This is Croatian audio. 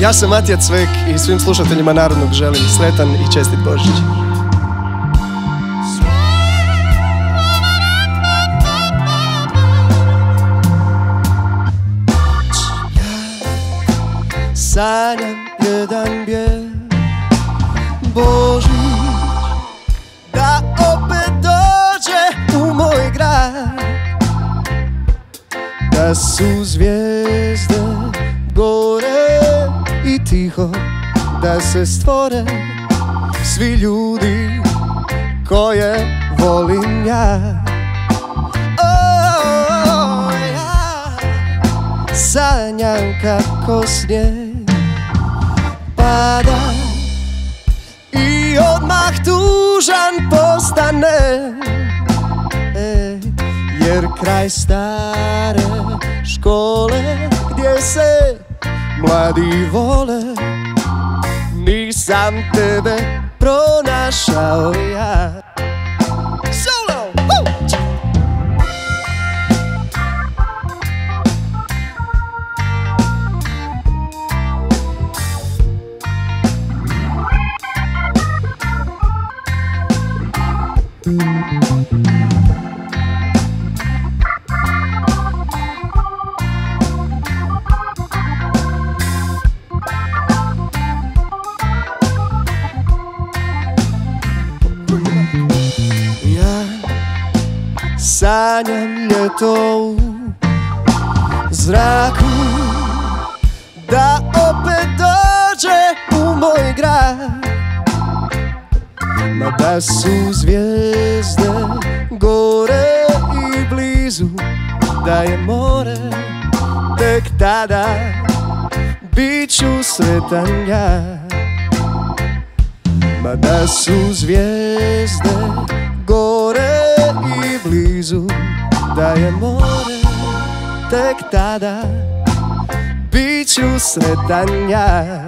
Ja sam Matija Cvek i svim slušateljima Narodnog želim sretan i čestit Božić. Sanjam jedan bijel Božić Da opet dođe u moj grad Da su zvijezde gore tiho Da se stvore svi ljudi koje volim ja. Oh, ja. Sanjam kako snijeg pada I odmah tužan postane. E, Jer kraj stare škole Gdje se mladi vole Nisam tebe pronašao ja Solo! Ja sanjam ljeto u zraku Da opet dođe u moj grad. Ma da su zvijezde gore i blizu Da je more tek tada Bit ću sretan ja Ma da su zvijezde gore i blizu Da je more tek tada. Bit ću sretan ja